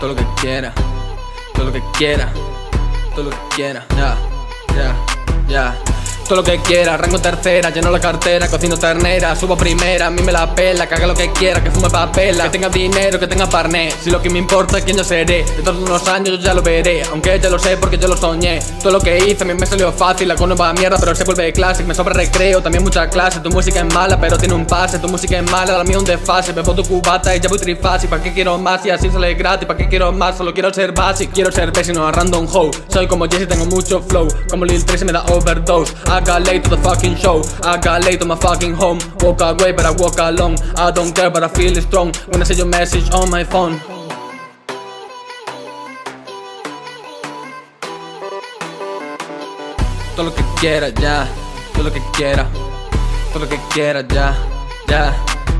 todo lo que quiera, todo lo que quiera, todo lo que quiera, ya, ya, ya. Todo lo que quiera, rango tercera, lleno la cartera, cocino ternera, subo primera, a mí me la pela, que haga lo que quiera, que fume papela, que tenga dinero, que tenga parné, si lo que me importa es quién yo seré, de todos unos años yo ya lo veré, aunque ya lo sé porque yo lo soñé, todo lo que hice a mí me salió fácil, la con va mierda, pero se vuelve classic, me sobra recreo, también mucha clase, tu música es mala, pero tiene un pase, tu música es mala, la mía un desfase, me tu cubata y ya voy trifácil, ¿para qué quiero más? Y así sale gratis, ¿para qué quiero más? Solo quiero ser basic, quiero ser vecino a random hoe, soy como Jesse, tengo mucho flow, como Lil Tracy me da overdose, I got late to the fucking show. I got late to my fucking home. Walk away, but I walk along. I don't care, but I feel it strong when I see your message on my phone. Todo lo que quiera, ya. Todo lo que quiera. Todo lo que quiera, ya. Ya,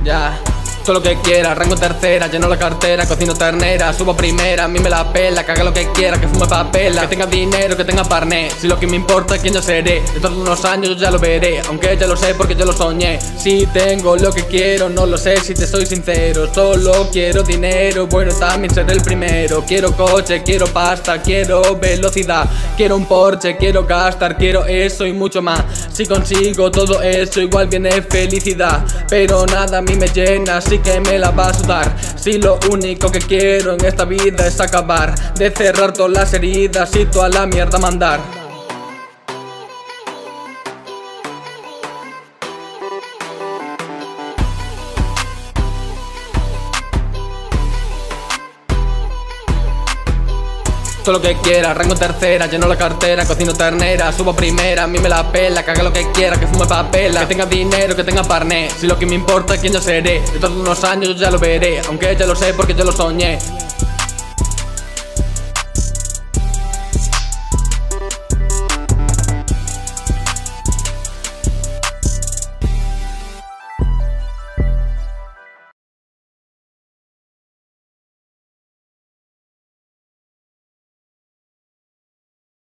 ya. Todo lo que quiera, rango tercera, lleno la cartera, cocino ternera, subo primera, a mí me la pela, que haga lo que quiera, que fume papela, que tenga dinero, que tenga parné, si lo que me importa es quién yo seré, de todos unos años yo ya lo veré, aunque ya lo sé porque yo lo soñé, si tengo lo que quiero, no lo sé si te soy sincero, solo quiero dinero, bueno también ser el primero, quiero coche, quiero pasta, quiero velocidad, quiero un Porsche, quiero gastar, quiero eso y mucho más, si consigo todo eso igual viene felicidad, pero nada a mí me llena, así que me la va a sudar. Si lo único que quiero en esta vida es acabar. De cerrar todas las heridas y toda la mierda mandar Todo lo que quiera, rango tercera, lleno la cartera, cocino ternera, subo primera, a mí me la pela, que haga lo que quiera, que fume papela, que tenga dinero, que tenga parné, si lo que me importa es quién yo seré, de todos unos años yo ya lo veré, aunque ya lo sé porque yo lo soñé.